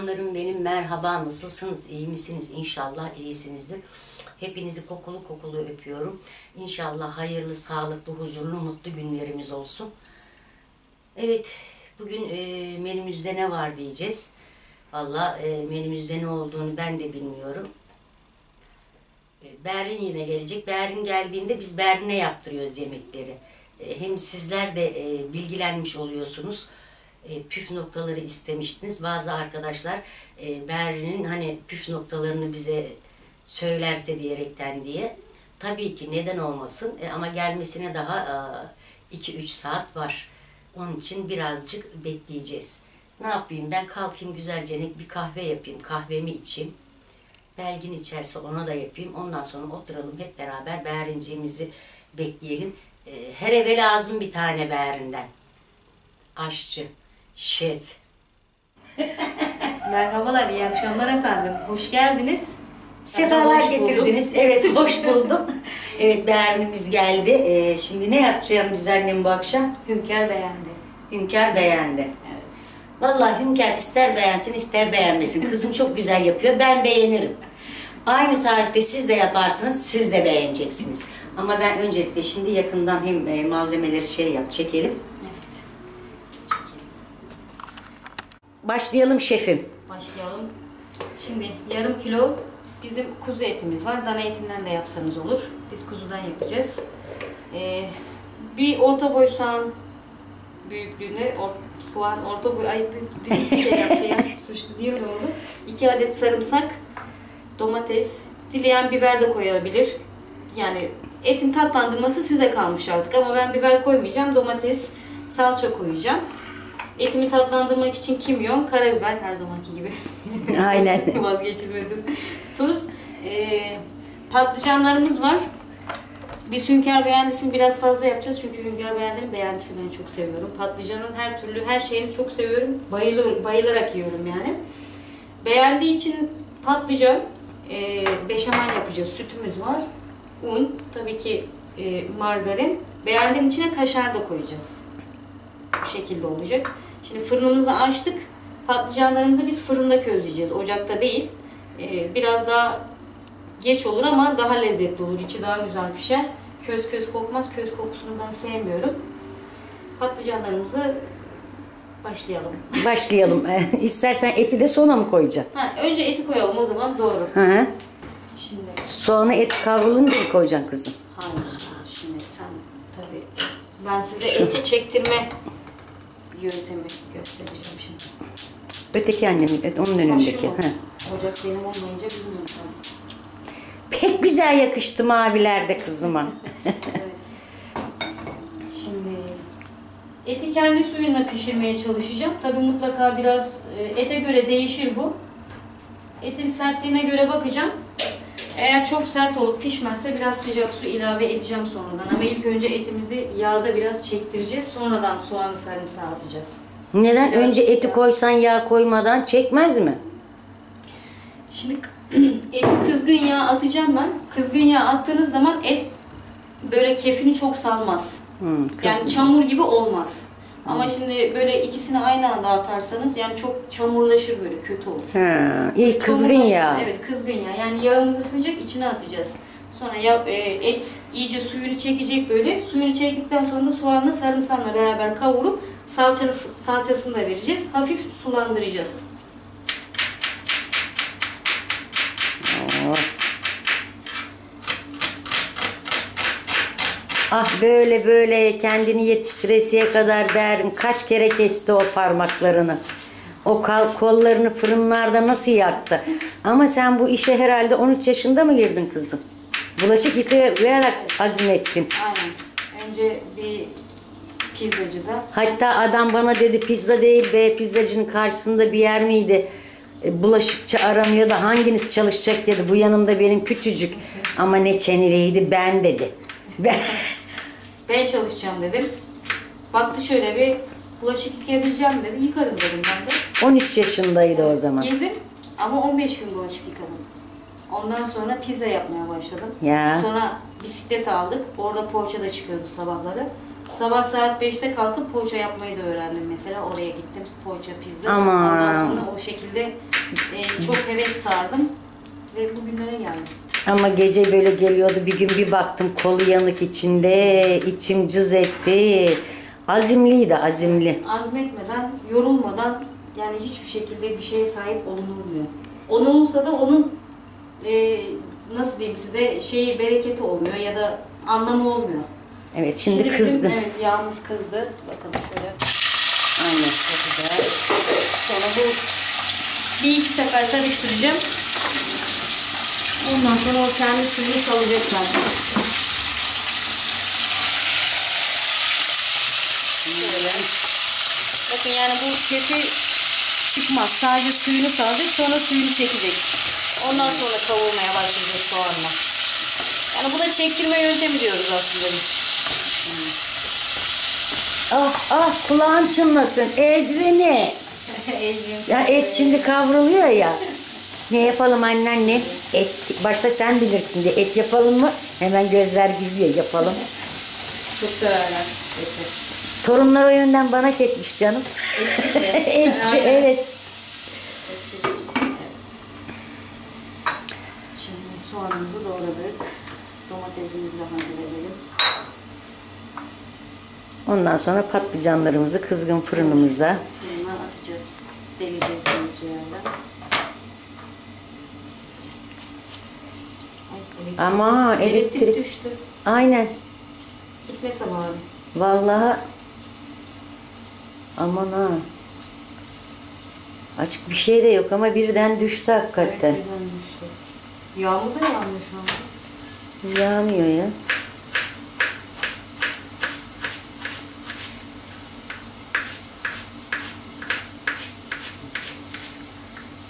Canlarım benim merhaba nasılsınız iyi misiniz İnşallah iyisinizdir. Hepinizi kokulu kokulu öpüyorum. İnşallah hayırlı, sağlıklı, huzurlu, mutlu günlerimiz olsun. Evet bugün e, menümüzde ne var diyeceğiz. Valla e, menümüzde ne olduğunu ben de bilmiyorum. E, Berrin yine gelecek. Berrin geldiğinde biz Berrin'e yaptırıyoruz yemekleri. E, hem sizler de e, bilgilenmiş oluyorsunuz. E, püf noktaları istemiştiniz. Bazı arkadaşlar e, hani püf noktalarını bize söylerse diyerekten diye. Tabii ki neden olmasın E, ama gelmesine daha 2-3 saat var. Onun için birazcık bekleyeceğiz. Ne yapayım ben kalkayım güzelce bir kahve yapayım, kahvemi içeyim. Belgin içerse ona da yapayım. Ondan sonra oturalım hep beraber Behrinciğimizi bekleyelim. Her eve lazım bir tane Behrinden. Aşçı, şef. Merhabalar, iyi akşamlar efendim. Hoş geldiniz. Sefalar hoş buldum. getirdiniz. Evet hoş buldum. evet Behrinimiz geldi. Ee, şimdi ne yapacağım biz annem bu akşam? Hünkar beğendi. Hünkar beğendi. Evet. Vallahi Hünkar ister beğensin ister beğenmesin. Kızım çok güzel yapıyor. Ben beğenirim. Aynı tarifte siz de yaparsınız, siz de beğeneceksiniz. Ama ben öncelikle şimdi yakından hem e, malzemeleri şey yap, çekelim. Başlayalım şefim. Başlayalım. Şimdi yarım kilo bizim kuzu etimiz var. Dana etinden de yapsanız olur. Biz kuzudan yapacağız. Ee, bir orta boy soğan büyüklüğüne or, soğan orta boy ay şey yaptı ya suçlu niye öyle oldu? İki adet sarımsak, domates, dileyen biber de koyabilir. Yani etin tatlandırması size kalmış artık ama ben biber koymayacağım. Domates, salça koyacağım. Etimi tatlandırmak için kimyon, karabiber her zamanki gibi. Aynen. Vazgeçilmezim. Tuz. Ee, patlıcanlarımız var. Biz hünkâr beğendisini biraz fazla yapacağız çünkü hünkâr beğendinin beğendisini ben çok seviyorum. Patlıcanın her türlü her şeyini çok seviyorum. Bayılır, bayılarak yiyorum yani. Beğendiği için patlıcan, e, beşamel yapacağız. Sütümüz var. Un, tabii ki e, margarin. Beğendiğin içine kaşar da koyacağız. Bu şekilde olacak. Şimdi fırınımızı açtık. Patlıcanlarımızı biz fırında közleyeceğiz. Ocakta değil. Ee, biraz daha geç olur ama daha lezzetli olur. İçi daha güzel pişer. Köz köz kokmaz. Köz kokusunu ben sevmiyorum. Patlıcanlarımızı başlayalım. Başlayalım. E, İstersen eti de sona mı koyacaksın? Ha, önce eti koyalım o zaman doğru. Hı hı. Şimdi Sonra et kavrulunca mı koyacaksın kızım? hayır. Şimdi sen tabii ben size eti çektirme yöntemi göstereceğim şimdi. Öteki annemin, evet, onun Ha, önündeki. Hı. Ocak benim olmayınca bilmiyorum. Pek güzel yakıştı maviler de kızıma. Şimdi eti kendi suyuna pişirmeye çalışacağım. Tabii mutlaka biraz e, ete göre değişir bu. Etin sertliğine göre bakacağım. Eğer çok sert olup pişmezse biraz sıcak su ilave edeceğim sonradan. Ama ilk önce etimizi yağda biraz çektireceğiz. Sonradan soğanı sarımsağı atacağız. Neden? Önce eti koysan yağ koymadan çekmez mi? Şimdi eti kızgın yağ atacağım ben. Kızgın yağ attığınız zaman et böyle kefini çok salmaz. Kız- Yani çamur gibi olmaz. Ama şimdi böyle ikisini aynı anda atarsanız yani çok çamurlaşır böyle kötü olur. Ha, iyi kızgın Çamurlaşır- yağ. Evet kızgın yağ. Yani yağımız ısınacak içine atacağız. Sonra ya, e, et iyice suyunu çekecek böyle. Suyunu çektikten sonra da soğanla sarımsakla beraber kavurup salçanı, salçasını da vereceğiz. Hafif sulandıracağız. Ah böyle böyle kendini yetiştiresiye kadar derim. Kaç kere kesti o parmaklarını. O kollarını fırınlarda nasıl yaktı. Ama sen bu işe herhalde 13 yaşında mı girdin kızım? Bulaşık yıkayarak azmettin. Aynen. Önce bir pizzacıda Hatta adam bana dedi pizza değil be pizzacının karşısında bir yer miydi? E, Bulaşıkçı aramıyor da hanginiz çalışacak dedi. Bu yanımda benim küçücük ama ne çeneliydi ben dedi. Ben, ben çalışacağım dedim. Baktı şöyle bir bulaşık yıkayabileceğim dedi. Yıkarım dedim ben de. 13 yaşındaydı o zaman. Girdim ama 15 gün bulaşık yıkadım. Ondan sonra pizza yapmaya başladım. Ya. Sonra bisiklet aldık. Orada poğaça da çıkıyordu sabahları. Sabah saat 5'te kalkıp poğaça yapmayı da öğrendim mesela. Oraya gittim. Poğaça, pizza. Aman. Ondan sonra o şekilde e, çok heves sardım. Ve bugünlere geldim. Ama gece böyle geliyordu bir gün bir baktım kolu yanık içinde içim cız etti. Azimliydi azimli. Azmetmeden, yorulmadan yani hiçbir şekilde bir şeye sahip olunulmuyor. Olunursa da onun e, nasıl diyeyim size şeyi bereketi olmuyor ya da anlamı olmuyor. Evet şimdi, bizim, kızdım. evet yağımız kızdı. Bakalım şöyle Aynen. yapacağız. Sonra bu bir iki sefer karıştıracağım. Ondan sonra o kendi suyunu salacak zaten. Şöyle. Bakın yani bu kefi çıkmaz. Sadece suyunu salacak sonra suyunu çekecek. Ondan sonra kavurmaya başlayacak soğanla. Yani buna çektirme yöntemi diyoruz aslında biz. Ah ah kulağın çınlasın Ecrini. Ya et şimdi kavruluyor ya. Ne yapalım anneanne? Et, başta sen bilirsin diye. Et yapalım mı? Hemen gözler gülüyor yapalım. Çok severler eti. Torunlar o yönden bana çekmiş canım. Etçi evet. Şimdi soğanımızı doğradık. Domatesimizi de hazır edelim. Ondan sonra patlıcanlarımızı kızgın fırınımıza. Fırına atacağız. Deleceğiz bir iki yerden. Ay, elektrik- Ama elektrik, elektrik. düştü. Aynen. Gitmese bari. Vallahi aman ha. Açık bir şey de yok ama birden düştü hakikaten. Evet, birden düştü. Yağmur da yağmıyor şu anda. Yağmıyor ya.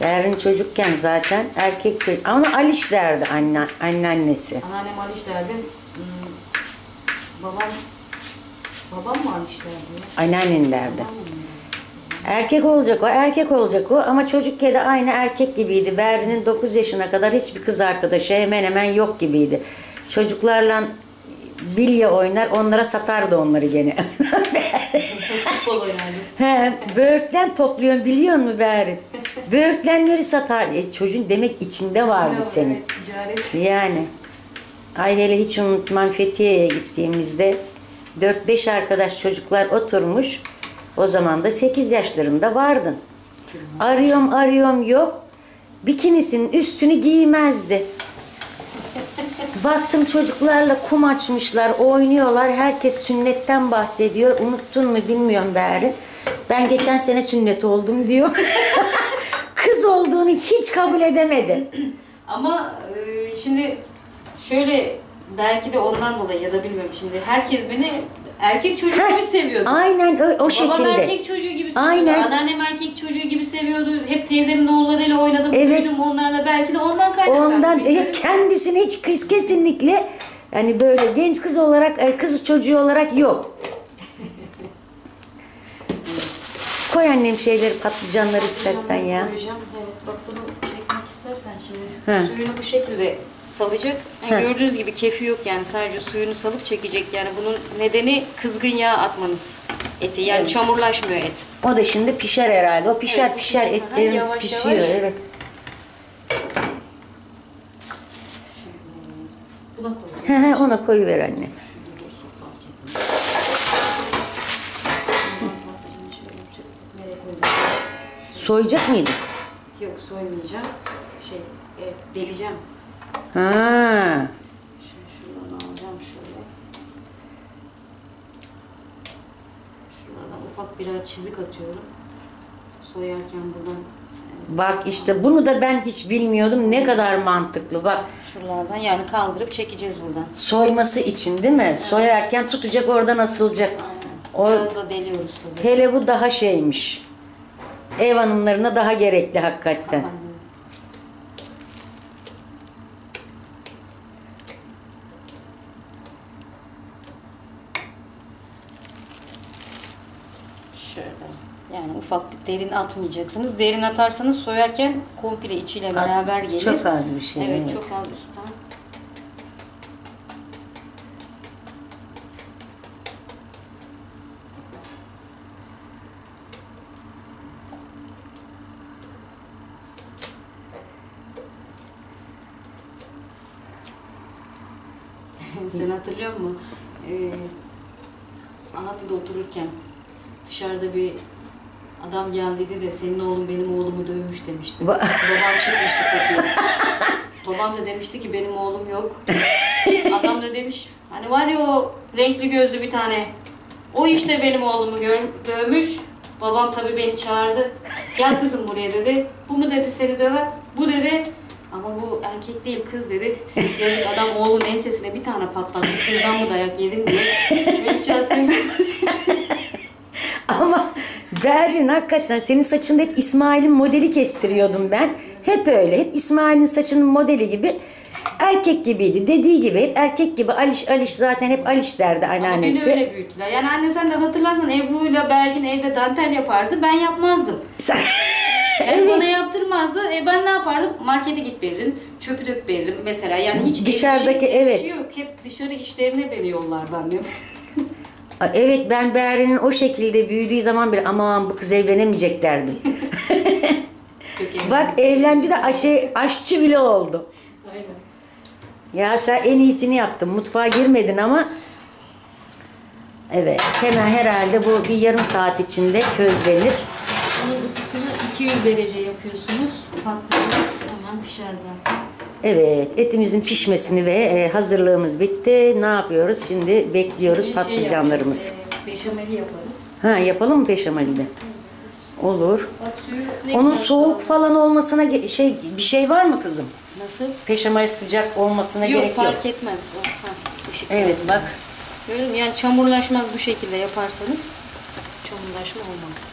Berin çocukken zaten erkek çocuk. Ama Aliş derdi anne, anneannesi. Anneannem Aliş derdi. Hmm, babam babam mı Aliş derdi? ya? Anneannen derdi. Babam mı? Erkek olacak o, erkek olacak o ama çocukken de aynı erkek gibiydi. Berrin'in 9 yaşına kadar hiçbir kız arkadaşı hemen hemen yok gibiydi. Çocuklarla bilye oynar, onlara satardı onları gene. Futbol. He, böğürtlen topluyorsun biliyor musun Berrin? Böğürtlenleri satar. E, çocuğun demek içinde vardı senin. ticaret. Yani. Ay hele hiç unutmam Fethiye'ye gittiğimizde 4-5 arkadaş çocuklar oturmuş. O zaman da 8 yaşlarında vardın. Arıyorum arıyorum yok. Bikinisinin üstünü giymezdi. Baktım çocuklarla kum açmışlar, oynuyorlar. Herkes sünnetten bahsediyor. Unuttun mu bilmiyorum bari. Ben geçen sene sünnet oldum diyor. Kız olduğunu hiç kabul edemedi. Ama e, şimdi şöyle belki de ondan dolayı ya da bilmiyorum şimdi herkes beni erkek çocuğu gibi seviyordu. Aynen o, o Babam şekilde. erkek çocuğu gibi seviyordu. Aynen. Anneannem erkek çocuğu gibi seviyordu. Hep teyzemin oğullarıyla oynadım, Evet. büyüdüm onlarla. Belki de ondan kaynaklandı. Ondan bilmiyorum. e, kendisini hiç kız kesinlikle yani böyle genç kız olarak e, kız çocuğu olarak yok. Koy annem şeyleri patlıcanları istersen ya. Koyacağım. Evet bak bunu çekmek istersen şimdi. He. Suyunu bu şekilde salacak. Yani gördüğünüz gibi kefi yok yani sadece suyunu salıp çekecek. Yani bunun nedeni kızgın yağ atmanız eti. Yani Evet. çamurlaşmıyor et. O da şimdi pişer herhalde. O pişer Evet, pişer etlerimiz yavaş pişiyor. yavaş. Evet. Buna he ona koyuver annem. Soyacak mıydık? Yok soymayacağım. Şey evet, deleceğim. Ha. Şimdi şuradan alacağım şöyle. Şuradan ufak birer çizik atıyorum. Soyarken buradan e, Bak işte bunu da ben hiç bilmiyordum. Ne kadar mantıklı. Bak şuralardan yani kaldırıp çekeceğiz buradan. soyması için değil mi? Soyarken tutacak oradan asılacak. O Aynen. Biraz da deliyoruz tabii. hele bu daha şeymiş. Ev hanımlarına daha gerekli hakikaten. Aynen. ufak derin atmayacaksınız. Derin atarsanız soyarken komple içiyle beraber gelir. Çok az bir şey. Evet, evet. çok az üstten. Sen hatırlıyor musun? Ee, Anadolu'da otururken dışarıda bir adam geldiydi de senin oğlun benim oğlumu dövmüş demişti. Ba- Babam çıkmıştı kapıya. Babam da demişti ki benim oğlum yok. Adam da demiş hani var ya o renkli gözlü bir tane. O işte benim oğlumu gör, dövmüş. Babam tabii beni çağırdı. Gel kızım buraya dedi. Bu mu dedi seni döven? Bu dedi. Ama bu erkek değil kız dedi. Yazık adam oğlun ensesine bir tane patlattı. Kızdan mı dayak yedin diye. Çocukcağız seni Ama Berrin hakikaten senin saçında hep İsmail'in modeli kestiriyordum ben. Hep öyle. Hep İsmail'in saçının modeli gibi. Erkek gibiydi. Dediği gibi hep erkek gibi. Aliş Aliş zaten hep Aliş derdi Ama beni anneannesi. öyle büyüttüler. Yani anne sen de hatırlarsan Ebru'yla Belgin evde dantel yapardı. Ben yapmazdım. Sen- Yani bana yaptırmazdı. E ben ne yapardım? Markete git veririm, çöpü dök veririm mesela. Yani hiç Dışarıdaki, ev evet. işi yok. Hep dışarı işlerine beni yollardı annem. Evet ben Berrin'in o şekilde büyüdüğü zaman bile aman bu kız evlenemeyecek derdim. Bak evlendi de aşı, aşçı bile oldu. Aynen. Ya sen en iyisini yaptın. Mutfağa girmedin ama Evet hemen herhalde bu bir yarım saat içinde közlenir. Bunun ısısını 200 derece yapıyorsunuz. Patlıcan hemen pişer zaten. Evet etimizin pişmesini ve e, hazırlığımız bitti. Ne yapıyoruz? Şimdi bekliyoruz Şimdi şey patlıcanlarımız. yapacağız, e, Beşameli yaparız. Ha yapalım mı peşameli de? Olur. Bak suyu ne Onun soğuk falan olmasına şey bir şey var mı kızım? Nasıl? Peşamel sıcak olmasına Yok gerek yok. fark etmez. O, ha, Evet bak. Mü? Yani çamurlaşmaz bu şekilde yaparsanız çamurlaşma olmaz.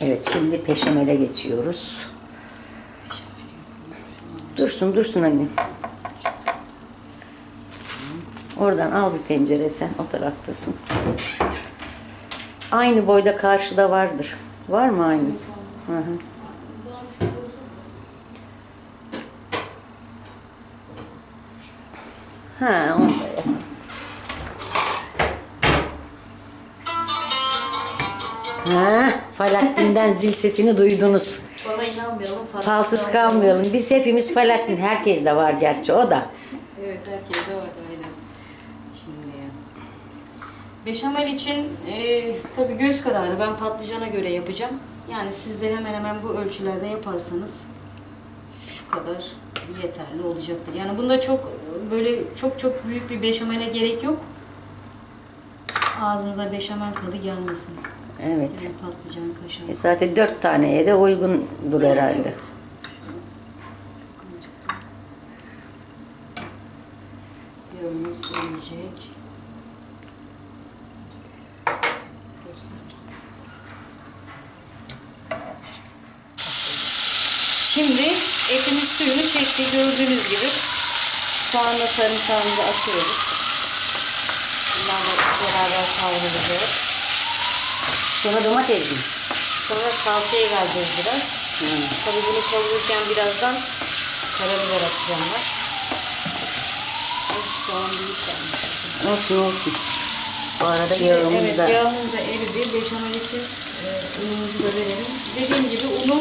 Evet şimdi peşamele geçiyoruz. Dursun dursun anne. Oradan al bir pencere sen o taraftasın. Aynı boyda karşıda vardır. Var mı aynı? Hı hı. Ha, onda ya. Ha, Falaktin'den zil sesini duydunuz. Bana inanmayalım. Falsız kalmayalım. Biz hepimiz Falaktin. Herkes de var gerçi o da. Evet herkeste var aynen. Şimdi Beşamel için e, tabii göz kararı ben patlıcana göre yapacağım. Yani siz de hemen hemen bu ölçülerde yaparsanız şu kadar yeterli olacaktır. Yani bunda çok böyle çok çok büyük bir beşamele gerek yok. Ağzınıza beşamel tadı gelmesin. Evet. Yani patlıcan kaşar. E Zaten dört taneye de uygundur herhalde. Evet. Yağımız. Şimdi etimiz suyunu çekti gördüğünüz gibi. Soğanla sarımsağımızı atıyoruz. Bunlar da beraber kavrulacak. Sonra domates mi? Sonra salçaya vereceğiz biraz. Tabii bunu kavururken birazdan karabiber atacağım ben. Ay, soğan büyük gelmiş. Olsun olsun. Bu arada yağımız Evet da yağımız da eridi. Beşamel için e, unumuzu da verelim. Dediğim gibi unu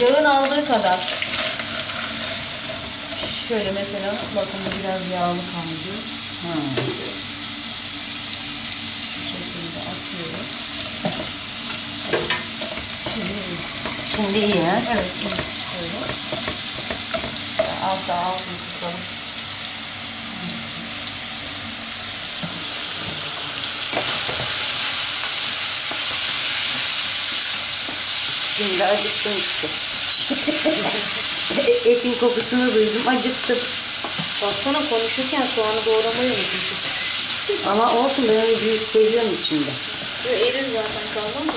yağın aldığı kadar. Şöyle mesela bakın biraz yağlı kaldı. Ha. Bu şekilde atıyorum. Şimdi iyi. Şimdi iyi ha. Evet. Şöyle. Az daha altını kısalım. Şimdi acıktım işte. Etin kokusunu duydum acıktım. Baksana konuşurken soğanı doğramayı unutmuşuz. Ama olsun ben öyle büyük seviyorum içinde. Erir zaten kalmam da.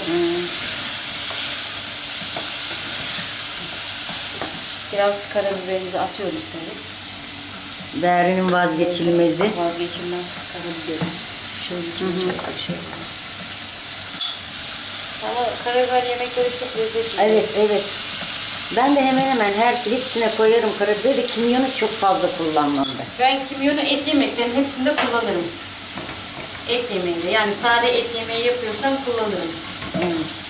Biraz karabiberimizi atıyoruz tabii. Berrin'in vazgeçilmezi. Vazgeçilmez karabiberi. Şöyle içine çektik şey. Ama karabiber yemekleri çok lezzetli. Evet evet. Ben de hemen hemen her şey hepsine koyarım karabiberi kimyonu çok fazla kullanmam ben. Ben kimyonu et yemeklerin hepsinde kullanırım. Et yemeğinde yani sade et yemeği yapıyorsam kullanırım. Evet.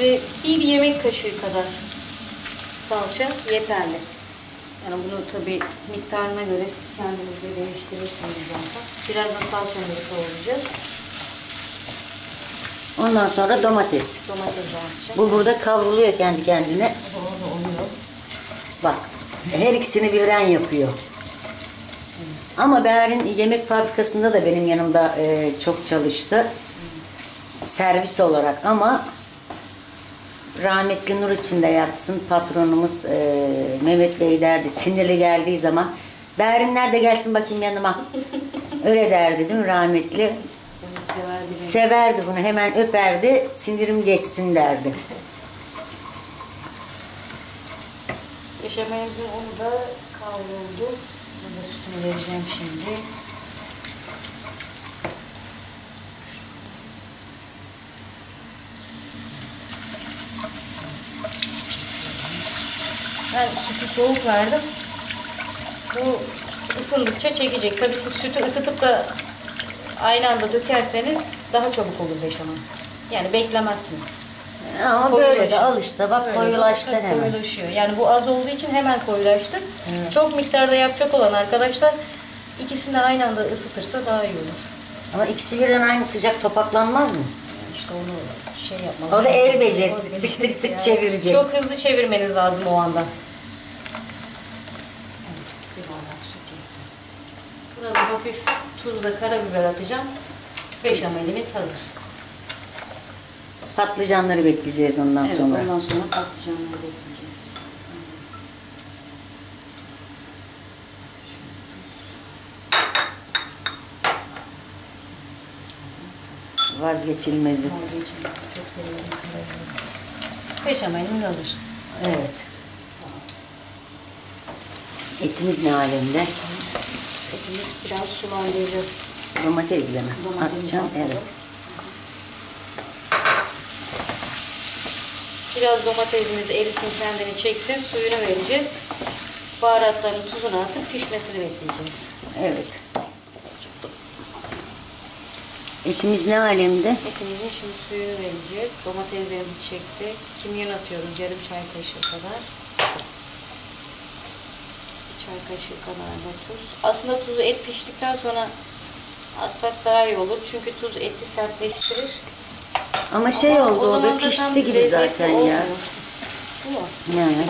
Bir yemek kaşığı kadar salça yeterli. Yani bunu tabi miktarına göre siz kendiniz de değiştirirsiniz zaten. Biraz da salçamızı kavuracağız. Ondan sonra domates. Domates atacağım. Bu burada kavruluyor kendi kendine. Doğru oluyor. Bak her ikisini birden yapıyor. Ama Beher'in yemek fabrikasında da benim yanımda e, çok çalıştı. Servis olarak ama rahmetli nur içinde yatsın patronumuz e, Mehmet Bey derdi sinirli geldiği zaman Beher'in nerede gelsin bakayım yanıma. Öyle derdi değil mi rahmetli? Beni sever biri. Severdi bunu hemen öperdi sinirim geçsin derdi. Beşamelimizin unu da kavruldu. Burada sütünü vereceğim şimdi. Ben sütü soğuk verdim. Bu ısındıkça çekecek. Tabii siz sütü ısıtıp da aynı anda dökerseniz daha çabuk olur beşamel. Yani beklemezsiniz. Ama böyle de al işte bak Böyle koyulaştı hemen. Koyulaşıyor. Yani bu az olduğu için hemen koyulaştı. Çok miktarda yapacak olan arkadaşlar ikisini aynı anda ısıtırsa daha iyi olur. Ama ikisi birden aynı sıcak topaklanmaz mı? İşte onu şey yapmak. O da el becerisi. Tık tık becerisi tık yani. çevirecek. Çok hızlı çevirmeniz lazım o anda. Evet, bir bardak süt ekledim. Buna da tuzla karabiber atacağım. Beşamelimiz hazır. Patlıcanları bekleyeceğiz ondan Evet, sonra. ondan sonra patlıcanları ekleyeceğiz. Vazgeçilmezi. Vazgeçilmez. Çok seviyorum. Beşamelimiz hazır. Evet. Etimiz ne alemde? Etimiz biraz sulandıracağız. Domatesle mi? Domatesi Atacağım. Evet. Biraz domatesimiz erisin kendini çeksin. Suyunu vereceğiz. Baharatların tuzunu atıp pişmesini bekleyeceğiz. Evet. Etimiz ne alemde? Etimizin şimdi suyunu vereceğiz. Domateslerimizi çekti. Kimyon atıyoruz yarım çay kaşığı kadar. Çay kaşığı kadar da tuz. Aslında tuzu et piştikten sonra atsak daha iyi olur. Çünkü tuz eti sertleştirir. Ama şey Ama oldu o zaman da pişti gibi zaten ya. Bu mu? Yani.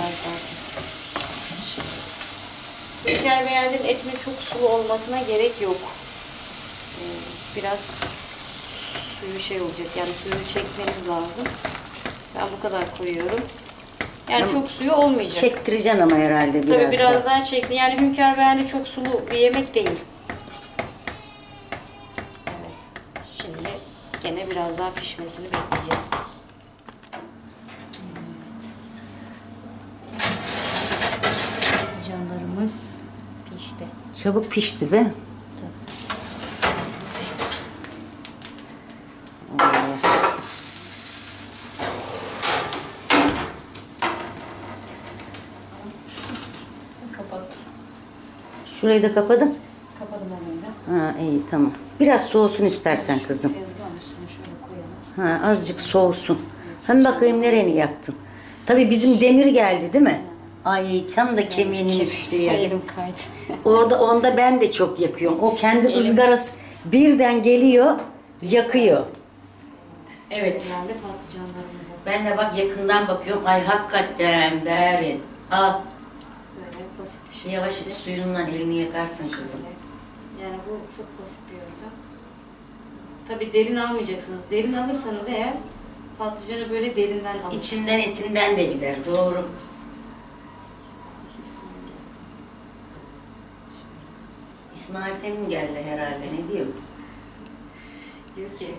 Hünkar beğendiğin etinin çok sulu olmasına gerek yok. Ee, Biraz suyu şey olacak yani suyunu çekmeniz lazım. Ben bu kadar koyuyorum. Yani Ama çok suyu olmayacak. Çektireceksin ama herhalde biraz. Tabii biraz da. daha çeksin. Yani hünkâr beğendi çok sulu bir yemek değil. Evet. Şimdi gene biraz daha pişmesini bekleyeceğiz. Canlarımız pişti. Çabuk pişti be. Oo. Kapattım. Şurayı da kapadın. Kapadım orayı da. Ha iyi tamam. Biraz soğusun istersen kızım. Tezgahın şöyle koyalım. Ha azıcık soğusun. Hem bakayım nereni yaktın. Tabii bizim demir geldi değil mi? Ay tam da kemiğinin üstü ya. Elim kaydı. Orada onda ben de çok yakıyorum. O kendi ızgarası birden geliyor, yakıyor. Evet. Ben de bak yakından bakıyorum. Ay hakikaten Berin. Al. Bir şey. Yavaş suyundan elini yakarsın kızım. Yani bu çok basit bir yöntem. Tabi derin almayacaksınız. Derin alırsanız eğer patlıcanı böyle derinden alın. İçinden etinden de gider. Doğru. İsmail Temin geldi herhalde. Ne diyor? Diyor ki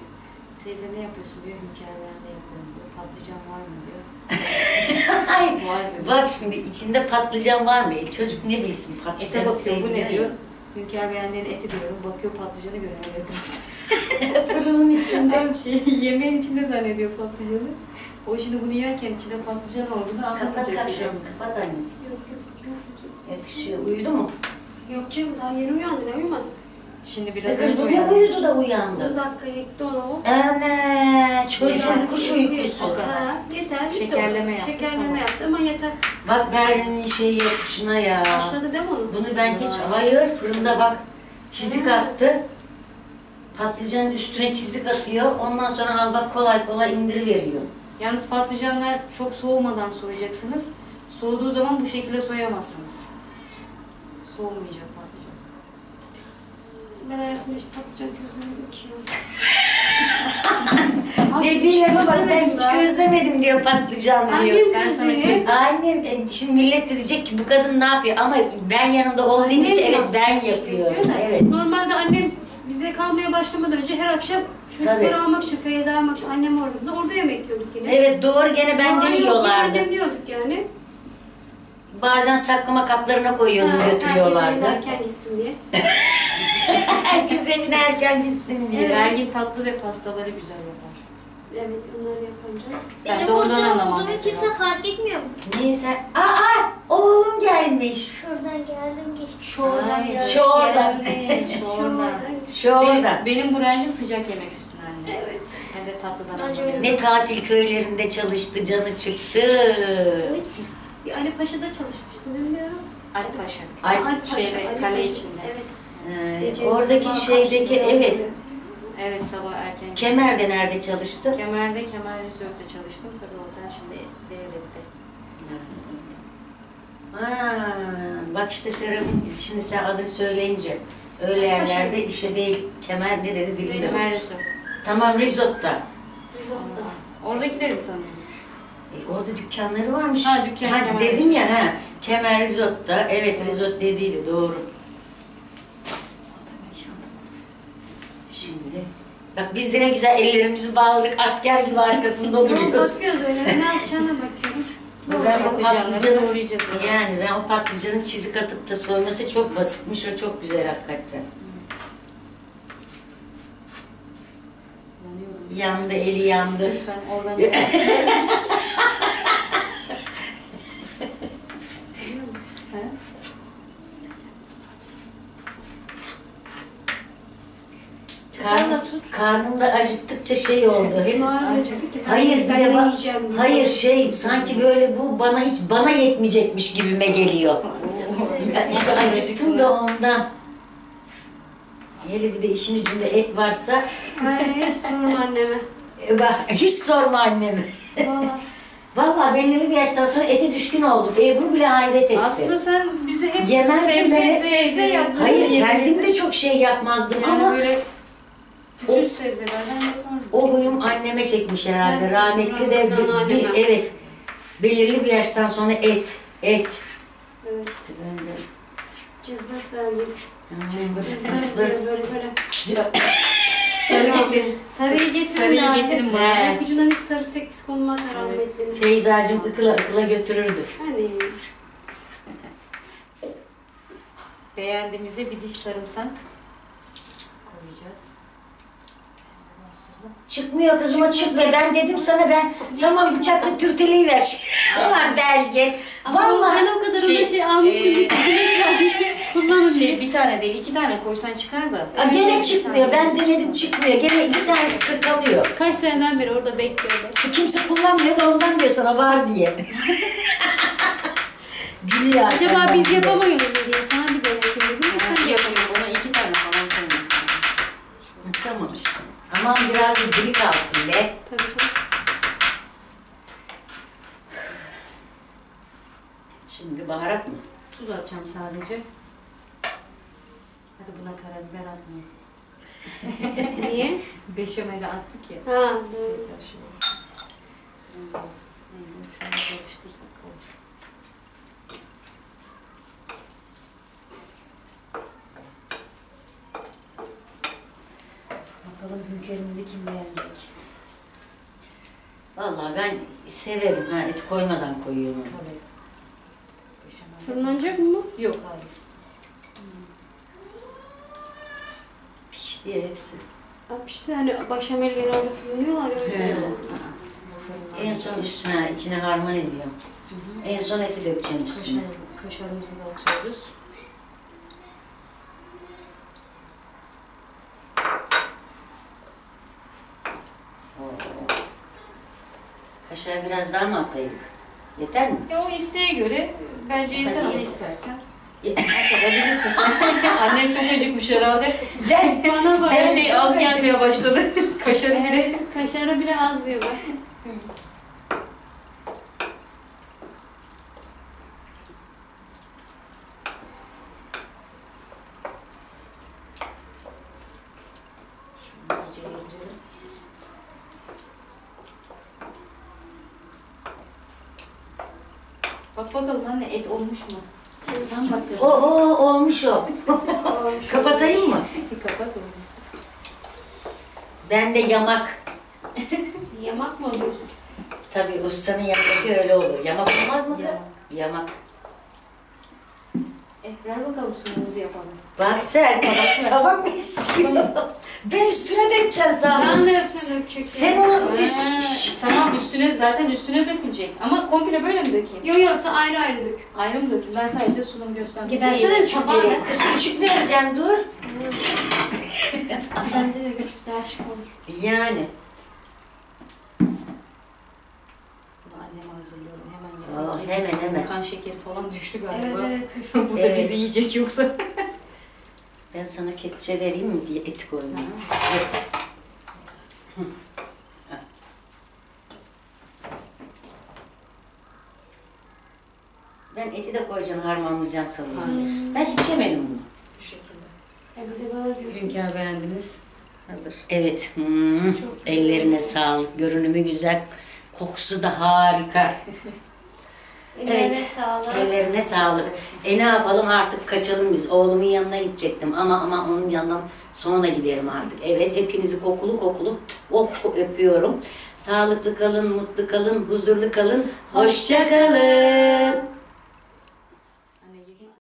teyze ne yapıyorsun diyor. Hünkârlerde yapıyorum diyor. Patlıcan var mı diyor. Ay, Var dedi. bak şimdi içinde patlıcan var mı? El çocuk ne bilsin patlıcan Ete bakıyor bu ne diyor. Hünkâr beğendiğin eti diyorum. Bakıyor patlıcanı görüyor etrafta. Fırının içinde. Şey yemeğin içinde zannediyor patlıcanı. O şimdi bunu yerken içinde patlıcan olduğunu Kapat anlamayacak. kapşonu, kapat anne. Yok yok yok. Yakışıyor. Uyudu mu? Yok canım daha yeni uyandı ne uyumaz. Şimdi biraz Kız önce bu ne uyudu da 10 uyandı? dakika gitti ona o. Ana çocuğun Yani kuş uyuyor. uykusu. O kadar. Ha, yeter. bitti Şekerleme yaptı, Şekerleme tamam. yaptı ama yeter. Bak Berrin'in şeyi yapışına ya. Başladı değil mi onun? Bunu ben hiç hayır fırında bak çizik attı. Patlıcanın üstüne çizik atıyor. Ondan sonra al bak kolay kolay indiriveriyor. Yalnız patlıcanlar çok soğumadan soyacaksınız. Soğuduğu zaman bu şekilde soyamazsınız. Soğumayacak. Ben hayatımda hiç patlıcan çözemedim ki. Dediğine bak ben hiç çözemedim gözlemedim diyor patlıcan diyor. Annem Ben sana gözlüyor. közledim. Annem e, şimdi millet de diyecek ki bu kadın ne yapıyor ama ben yanında olduğum için evet yapmış, ben yapıyor yapıyorum. Evet. Normalde annem bize kalmaya başlamadan önce her akşam çocukları Tabii. almak için, Feyza almak için annem orada. Biz orada yemek yiyorduk yine. Evet doğru gene ben de yok, yiyorlardı. yardım diyorduk yani. Bazen saklama kaplarına koyuyordum Ha, Herkes götürüyorlardı. erken gitsin diye. Herkes evine erken gitsin diye. Evet. Vergin tatlı ve pastaları güzel yapar. Evet onları yapınca. Ben Benim de ondan anlamam mesela. kimse fark etmiyor mu? Niye sen? Aa oğlum gelmiş. Şuradan geldim geçtim. Şuradan Ay, geldim. Şu oradan. Şuradan. Şu orada. Benim, benim branşım sıcak yemek üstüne anne. Evet. Ben de tatlıdan anlamıyorum. Ne tatil köylerinde çalıştı, canı çıktı. Evet. Bir Ali Paşa'da çalışmıştı değil mi? Alp Paşa. Alp Ali Paşa, şeyde, Ali kale Paşa. içinde. Evet. Ee, Gece oradaki şeydeki evet. oluyor. Evet sabah erken. Kemer'de nerede çalıştı? Kemer'de Kemer Resort'ta çalıştım. Tabii otel şimdi devlette. Ha, bak işte Serap'ın şimdi sen adını söyleyince öyle yerlerde işe değil Kemer ne dedi dilimde. Kemer Resort. Tamam Risot'ta. Risotto. Oradakileri tanıyormuş. E, orada dükkanları varmış. Ha, dükkan Kemer dedim ya ha. Kemer Risot'ta. Evet Risot dediydi doğru. Şimdi bak biz de ne güzel ellerimizi bağladık asker gibi arkasında duruyoruz. bakıyoruz öyle ne yapacağına bakıyorum. Ne Ben o patlıcanı yani ben o patlıcanın çizik atıp da soyması çok basitmiş. O çok güzel hakikaten. Yandı eli yandı. Lütfen oradan Karnım, karnımda acıktıkça şey oldu. Ki Hayır ben bak, hayır şey sanki böyle bu bana hiç bana yetmeyecekmiş gibime geliyor. İşte acıktım da ondan. Hele bir de işin ucunda et varsa Ay hiç sorma anneme. e, bak, hiç sorma. Valla. Vallahi belirli bir yaştan sonra ete düşkün oldum. Ebru bile hayret etti. Aslında sen bize hep Yemezsin sebze, sebze yaptın. Hayır kendim de çok şey yapmazdım Yani ama böyle bütün sebzelerden yapardın. o huyum anneme çekmiş herhalde. Evet, Rahmetli de rahmetli bir, anneanneme. evet belirli bir yaştan sonra et, et. Evet. Beğendim. Cizmes Cızbız. diyor böyle böyle. Sarı getir. Sarıyı getirin Sarıyı abi. getirin bana. He. Ucundan hiç sarı eksik olmaz rahmetlinin. Feyzacığım ıkıla ıkıla götürürdü. Hani Beğendiğimizde bir diş sarımsak koyacağız. Çıkmıyor kızıma çıkmıyor. Ben dedim sana ben tamam bıçakla türteleyi ver. Ulan belge. Ama Vallahi ben o kadar şey, ona şey almışım. e. Kullanın. Şey bir tane değil iki tane koysan çıkar da. Aa, gene çıkmıyor. Ben denedim çıkmıyor. Gene bir tanesi kalıyor. Kaç seneden beri orada bekliyordu. Kimse kullanmıyor da ondan diyor sana var diye. Gülüyor Acaba biz yapamıyoruz mu diye Aman biraz da diri kalsın be. Tabii canım. Şimdi baharat mı? Tuz atacağım sadece. Hadi buna karabiber atmayayım. Niye? Beşameli attık ya. Ha doğru. Tekrar şöyle. Neydi? Şunu karıştırsak olur. Bakalım hünkârımızı kim beğenecek? Vallahi ben severim. Ha, et koymadan koyuyorum. Tabii. Beşamel. Fırınlanacak mı? Yok hayır. Pişti ya hepsi. Abi işte hani başamel genelde fırınlıyorlar ya. öyle. He. Bu En son üstüne, ha, içine harman ediyorum. En son eti dökeceğim üstüne. Kaşar, kaşarımızı da atıyoruz. Kaşar biraz daha mı ataydık? Yeter mi? Ya o isteğe göre bence yeter ama istersen. Atabilirsin. Annem çok acıkmış herhalde. Ben, Bana bak. Her şey az gelmeye başladı. Kaşarı bile. Evet, kaşarı bile az diyor bak. Şunu iyice yedirelim. Bak bakalım anne et olmuş mu? Sen bak. Oho olmuş o. Kapatayım mı? Kapat onu. Ben de yamak. Yamak mı oluyor? Tabii ustanın yanındaki öyle olur. Yamak olmaz mı? Yamak. Yamak. Et ver bakalım sunumumuzu yapalım. Bak sen tabak mı istiyor? Ben üstüne dökeceğim Ben sandım. de üstüne dökecek. Sen onu üst... Şşş. tamam üstüne zaten üstüne dökülecek. Ama komple böyle mi dökeyim? Yok yok sen ayrı ayrı dök. Ayrı mı dökeyim? Ben sadece sunum gösterdim. Gidersene Küçük tabağa. vereyim. Kız küçük vereceğim dur. Bence de küçük daha şık olur. Yani. Bunu anneme hazırlıyorum. Hemen Aa, yazık. hemen, hemen. Kan şekeri falan düştü Evet galiba. evet düşün. Burada Evet. bizi yiyecek yoksa. Ben sana kepçe vereyim mi diye et koymayayım. Ben eti de koyacağım, harmanlayacaksın sanıyorum. Ben hiç yemedim bunu. Bu şekilde. E bir de bana diyorsun. Hünkar beğendiniz. Hazır. Evet. hmm, Ellerine sağlık. Görünümü güzel. Kokusu da harika. Ellerine Evet. sağlık. Ellerine sağlık. E ne yapalım artık kaçalım biz. Oğlumun yanına gidecektim ama ama onun yanından sonra giderim artık. Evet hepinizi kokulu kokulu oh öpüyorum. Sağlıklı kalın, mutlu kalın, huzurlu kalın. Hoşça kalın.